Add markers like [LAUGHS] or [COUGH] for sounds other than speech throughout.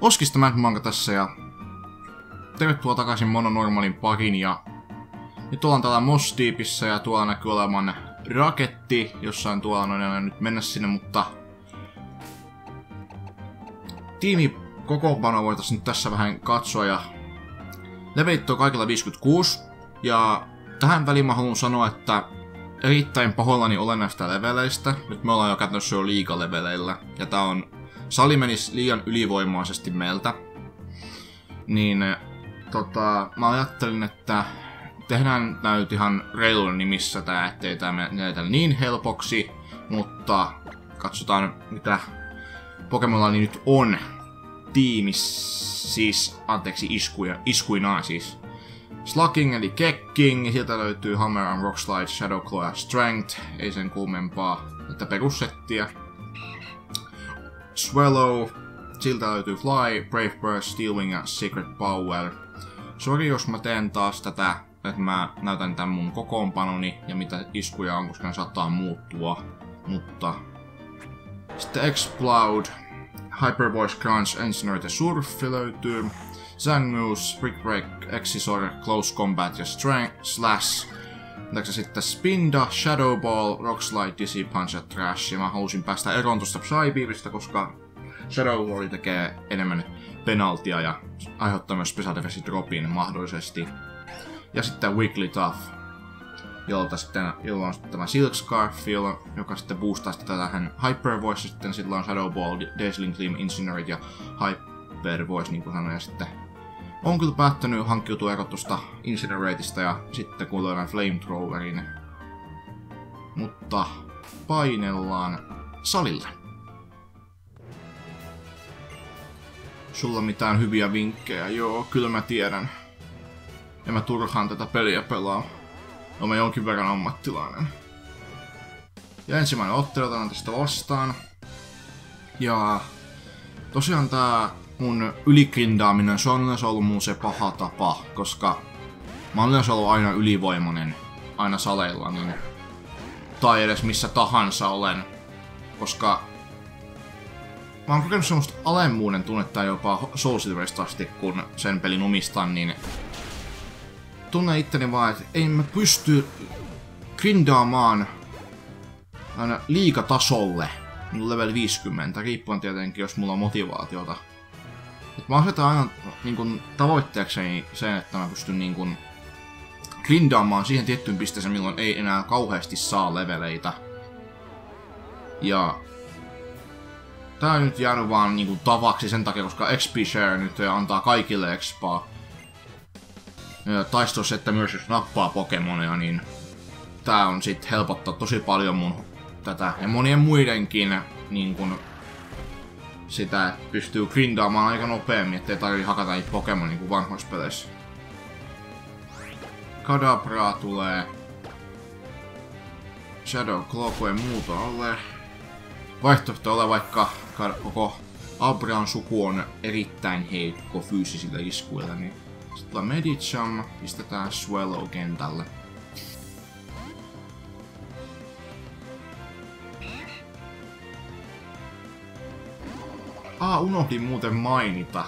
Oskista Mad Manga tässä ja tervetuloa takaisin Mononormalin parin ja nyt ollaan täällä Moss Deepissä ja tuolla näkyy olevan raketti, jossain tuolla noin en nyt mennä sinne, mutta tiimi kokoonpano voitaisiin nyt tässä vähän katsoa ja levelit on kaikilla 56 ja tähän väliin mä haluan sanoa, että erittäin pahoillani olen näistä leveleistä. Nyt me ollaan jo käytännössä jo liigaleveleillä ja tää on sali menisi liian ylivoimaisesti meiltä, niin tota, mä ajattelin, että tehdään tää nyt ihan reilun nimissä tää, ettei tää näytä niin helpoksi, mutta katsotaan mitä Pokemonilla nyt on tiimissä, siis, anteeksi, iskuja, iskuinaan siis. Slugging eli Kecking, sieltä löytyy Hammer and Rock Slide, Shadow Claw ja Strength, ei sen kuumempaa, että perussettiä. Swallow, siltä löytyy Fly, Brave Burst, Steel Wing ja Secret Power. Sori jos mä teen taas tätä, että mä näytän tämän mun kokoonpanoni ja mitä iskuja on, koska ne saattaa muuttua. Mutta sitten Explode, Hyper Voice Crunch, Incinerate ja Surf löytyy. Zangoose, Brick Break, Exisor, Close Combat ja Strength, Slash. Lisäksi sitten Spinda, Shadow Ball, Rock Slide, Dizzy Punch ja Trash. Ja mä halusin päästä eroon tuosta Psybeamista, koska Shadow Ball tekee enemmän penaltia ja aiheuttaa myös Special Defense Dropin mahdollisesti. Ja sitten Weekly Tough, jolta sitten, jolla on sitten tämä Silk Scarf, jolla, joka sitten boostaa sitä tähän Hyper Voice, sitten sillä on Shadow Ball, Dazzling Gleam, Incinerate ja Hyper Voice, niin kuin sanoin, ja sitten on kyllä päättänyt hankkiutua ero tuosta Incinerateista ja sitten kun löydän Flamethrowerin. Mutta painellaan salille. Sulla mitään hyviä vinkkejä? Joo, kyllä mä tiedän. Ja mä turhaan tätä peliä pelaa. No mä jonkin verran ammattilainen. Ja ensimmäinen ottelu otetaan tästä vastaan. Ja tosiaan tää mun ylikrindaaminen, se on myös ollut mun se paha tapa, koska mä oon myös ollut aina ylivoimainen aina saleilla, niin, tai edes missä tahansa olen, koska mä oon kokenut semmoista alemmuuden tunnetta jopa Soul Silverista asti, kun sen pelin omistan, niin tunne itteni vaan, että ei mä pysty grindaamaan aina liikatasolle, niin level 50, riippuen tietenkin, jos mulla on motivaatiota. Mä asetan aina niin kun, tavoitteekseni sen, että mä pystyn niin kun, grindaamaan siihen tiettyyn pisteeseen, milloin ei enää kauheasti saa leveleitä. Ja tää on nyt jäänyt vaan niin kun, tavaksi sen takia, koska XP Share nyt antaa kaikille expaa. Taistossa, että myös jos nappaa Pokemonia, niin tää on sit helpottaa tosi paljon mun tätä ja monien muidenkin niin kun, sitä pystyy grindaamaan aika nopeammin, ettei tarvii hakata niitä Pokemon niin kuin vanhoissa peleissä. Kadabraa tulee. Shadow ei muuta ole. Vaihtoehto ole vaikka koko Abrian suku on erittäin heikko fyysisillä iskuilla, niin sitten Medicham, pistetään Swallow kentälle. Ah, unohdin muuten mainita.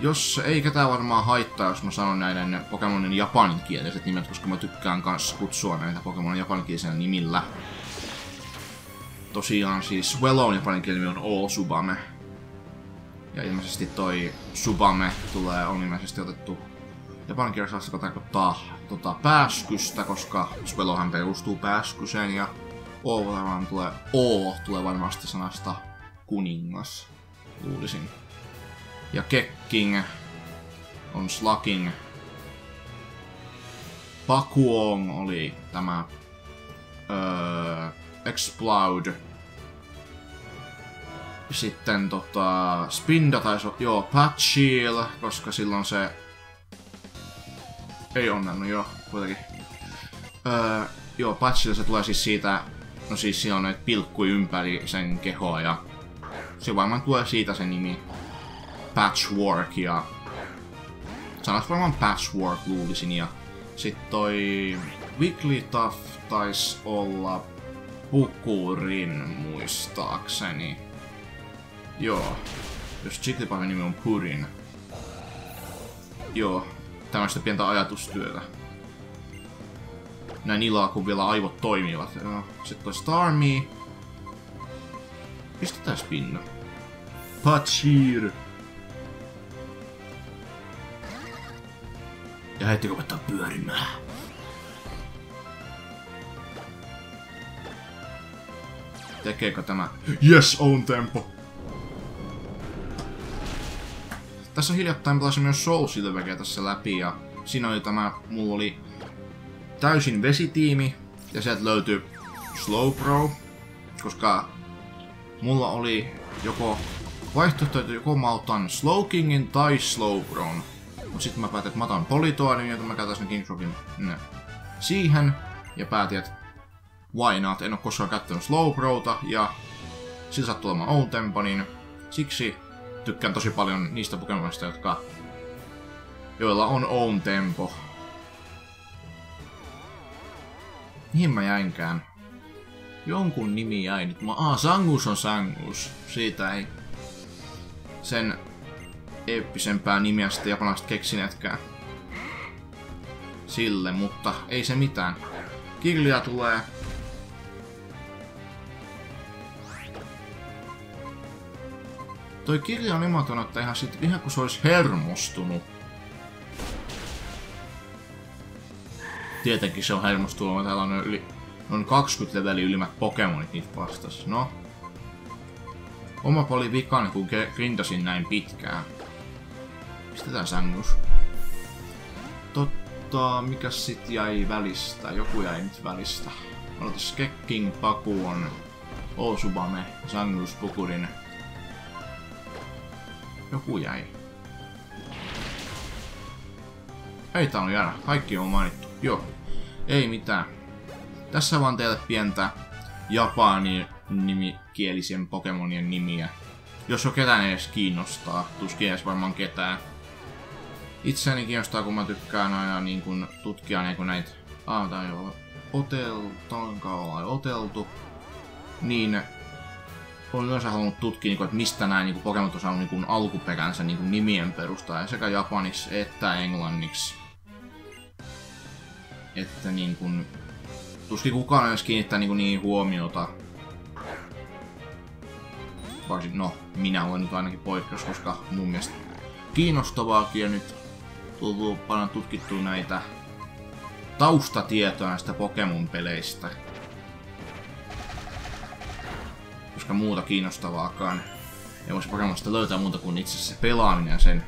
Jos ei ketään varmaan haittaa, jos mä sanon näiden Pokemonin japaninkieliset nimet, koska mä tykkään kanssa kutsua näitä Pokemonin japaninkielisenä nimillä. Tosiaan siis Swellon japaninkielinen nimi on All Subame. Ja ilmeisesti toi Subame tulee on ilmeisesti otettu japaninkielessä, joka tarkoittaa tota, pääskystä, koska Swellowhan perustuu pääskyseen ja O tulee, O tulee varmasti sanasta kuningas, luulisin. Ja Kekking on Slugging. Pakuong oli tämä öö, Explode. Sitten tota, Spinda taisi joo, Patchiel, koska silloin se ei onnennut joo, kuitenkin. Öö, joo, Patchiel se tulee siis siitä, no siis siinä on näitä pilkkuja ympäri sen kehoa ja se varmaan tulee siitä se nimi. Patchwork ja... Sanas varmaan Patchwork luulisin ja... Sitten toi Weekly Tough taisi olla Pukurin muistaakseni. Joo. Jos Jigglypuffin nimi on Purin. Joo, tämmöistä pientä ajatustyötä. Näin ilaa, kun vielä aivot toimivat. Sitten toi Starmie. Pistetään spinna. Pachir. Ja heti opettaa pyörimään. Tekeekö tämä? Yes, on tempo. Tässä hiljattain pelasin myös Soul Silvergia tässä läpi ja siinä oli tämä, mulla oli täysin vesitiimi ja sieltä löytyi Slow Pro, koska mulla oli joko vaihtoehto, että joko mä otan Slow Kingin tai Slow Pron. Mut sitten mä päätin, että mä otan Politoanin, joten mä käytän King's Rockin siihen. Ja päätin, että why not, en oo koskaan käyttänyt Slow Prota ja sillä sattuu olemaan own tempo, niin siksi tykkään tosi paljon niistä Pokemonista, jotka joilla on own tempo. Mihin mä jäinkään? Jonkun nimi jäi nyt. Mä, ah, Sangus on Sangus. Siitä ei sen eeppisempää nimiä sitten japanilaiset keksineetkään. Sille, mutta ei se mitään. Kirlia tulee Toi kirja on emoton, että ihan, sit, ihan kuin se olisi hermostunut. Tietenkin se on hermostunut, täällä on yli, noin 20 leveli ylimmät Pokemonit niitä vastas. No. Oma oli vikana, kun grindasin näin pitkään. Pistetään sängus. Totta, mikä sit jäi välistä? Joku jäi nyt välistä. Odotas, Kekking, Paku on Osubame, Sangus, Pukurin, joku jäi. Ei tää on jäädä. Kaikki on mainittu. Joo. Ei mitään. Tässä vaan teille pientä Japanin nimikielisen Pokemonien nimiä. Jos on ketään edes kiinnostaa, tuskin edes varmaan ketään. Itseäni kiinnostaa, kun mä tykkään aina niin kun tutkia niin kun näitä... Ah, tää on otel, oteltu. Niin olen myös halunnut tutkia, niin että mistä nämä niin Pokemon on saanut niin alkuperänsä niin nimien perusta, sekä japaniksi että englanniksi. Että niin kuin, tuskin kukaan edes kiinnittää niin, niin huomiota. Varsin, no, minä olen nyt ainakin poikkeus, koska mun mielestä kiinnostavaakin ja nyt tullut paljon tutkittu näitä taustatietoja näistä Pokemon-peleistä koska muuta kiinnostavaakaan ei voisi Pokemonista löytää muuta kuin itse se pelaaminen ja sen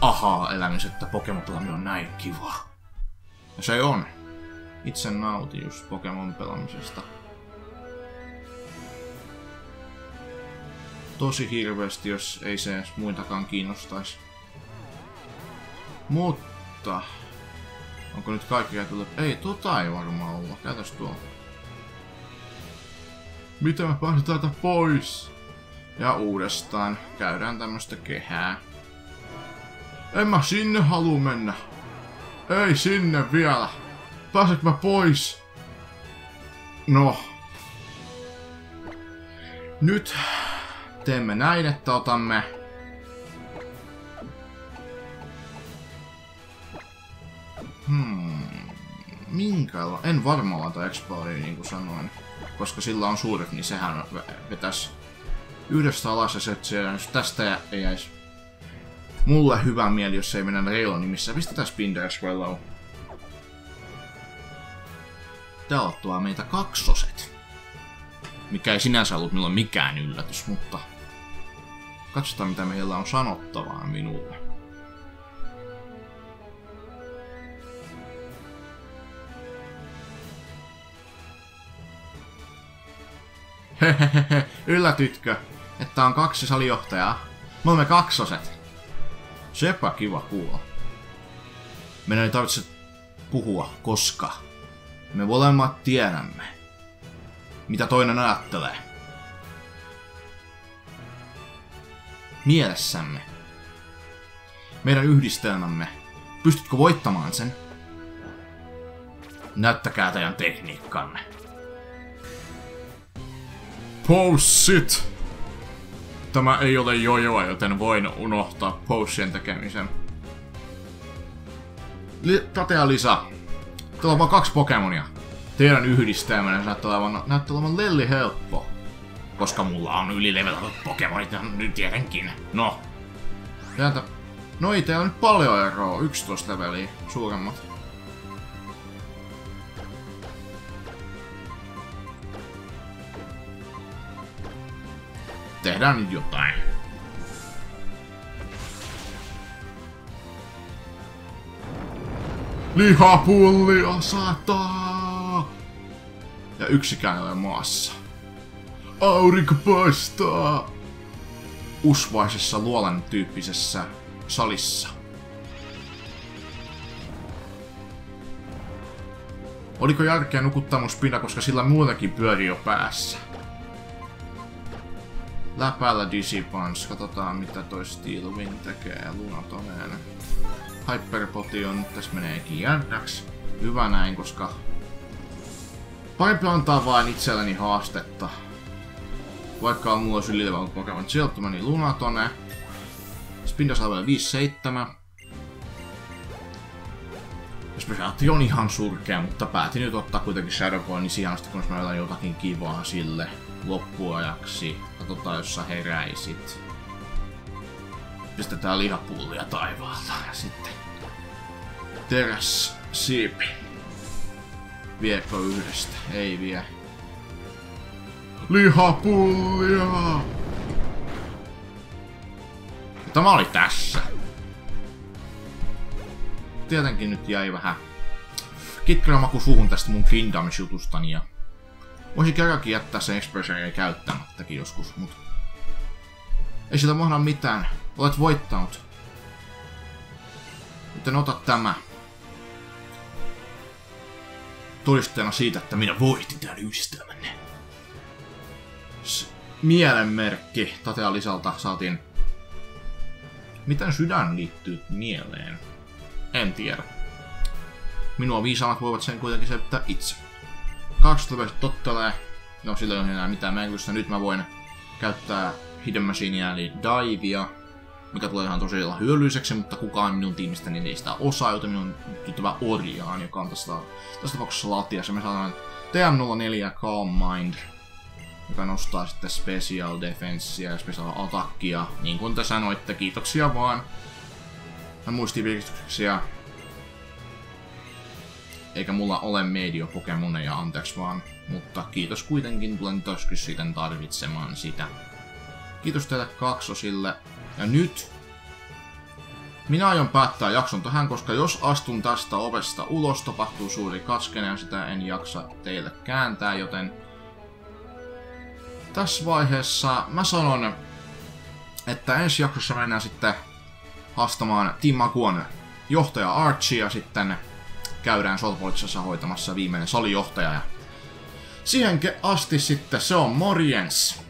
ahaa-elämys, että Pokemon pelaaminen on näin kiva. Ja se on. Itse nautin just Pokemon pelaamisesta. Tosi hirveästi, jos ei se edes muitakaan kiinnostaisi. Mutta... Onko nyt kaikki käyty Ei, tota ei varmaan olla. Käytäs tuolla. Mitä mä pääsen täältä pois? Ja uudestaan käydään tämmöstä kehää. En mä sinne halua mennä. Ei sinne vielä. Pääsekö mä pois? No. Nyt teemme näin, että otamme Hmm. Minkäla? En varmaan laita Exploria, niin kuin sanoin koska sillä on suuret, niin sehän vetäisi yhdestä alas ja se, että tästä ei jäisi mulle hyvä mieli, jos ei mennä Reilon nimissä. Pistetään Spinder Swallow. Tää ottaa meitä kaksoset. Mikä ei sinänsä ollut milloin mikään yllätys, mutta katsotaan mitä meillä on sanottavaa minulle. [LAUGHS] Yllätytkö, että on kaksi salijohtajaa? Me olemme kaksoset. Sepä kiva kuulla. Meidän ei tarvitse puhua, koska me molemmat tiedämme, mitä toinen ajattelee. Mielessämme. Meidän yhdistelmämme. Pystytkö voittamaan sen? Näyttäkää teidän tekniikkanne. Shit! Tämä ei ole jojoa, joten voin unohtaa potion tekemisen. Li- Katea Lisa. Täällä on vaan kaksi Pokemonia. Teidän yhdistelmänne näyttää olevan, näyttää olevan lelli helppo. Koska mulla on ylilevelatut Pokemonit nyt tietenkin. No. Täältä... No ei teillä nyt paljon eroa. 11 leveliä suuremmat. Tehdään nyt jotain. Lihapullia sataa! Ja yksikään ei ole maassa. Aurinko paistaa! Usvaisessa luolan tyyppisessä salissa. Oliko järkeä nukuttaa mun spina, koska sillä muutenkin pyöri jo päässä? Läpäällä Disipans. Katsotaan mitä toi Steel Wing tekee Lunatoneen. Hyperpoti on nyt tässä meneekin jännäksi. Hyvä näin, koska parempi antaa vain itselleni haastetta. Vaikka on mulla ylilevä Pokemon. Sieltä meni Lunatone. Spindas level 57. Spesiaatti on ihan surkea, mutta päätin nyt ottaa kuitenkin Shadow Ballin siihen asti, kun mä jotakin kivaa sille loppuajaksi. Katsotaan, jos sä heräisit. Pistetään lihapullia taivaalta ja sitten teräs siipi. Viekö yhdestä? Ei vie. Lihapullia! Tämä oli tässä. Tietenkin nyt jäi vähän kitkerä maku suhun tästä mun Grindamish-jutustani ja Voisin kerrankin jättää sen expressionin käyttämättäkin joskus, mut... Ei sillä mahda mitään. Olet voittanut. Joten ota tämä. Todisteena siitä, että minä voitin tämän yhdistelmänne. S mielenmerkki Tatea Lisalta saatiin. Miten sydän liittyy mieleen? En tiedä. Minua viisaammat voivat sen kuitenkin selittää itse. 20 tottelee. No sillä ei ole enää mitään merkitystä. Nyt mä voin käyttää Hidden Machinea eli Divea, mikä tulee ihan tosiaan hyödylliseksi, mutta kukaan minun tiimistä niin ei sitä osaa, joten minun tyttävä Orjaan, joka on tästä, tästä tapauksessa latiassa. Me saadaan TM04 Calm Mind, joka nostaa sitten Special Defensea ja Special Attackia, niin kuin te sanoitte. Kiitoksia vaan. Ja eikä mulla ole medio Pokemoneja, anteeksi vaan. Mutta kiitos kuitenkin, tulen toskin sitten tarvitsemaan sitä. Kiitos teille kaksosille. Ja nyt minä aion päättää jakson tähän, koska jos astun tästä ovesta ulos, tapahtuu suuri kaskene ja sitä en jaksa teille kääntää, joten tässä vaiheessa mä sanon, että ensi jaksossa mennään sitten haastamaan Team Maguan johtaja Archie ja sitten käydään Solpolitsassa hoitamassa viimeinen salijohtaja. Ja siihen asti sitten se on morjens!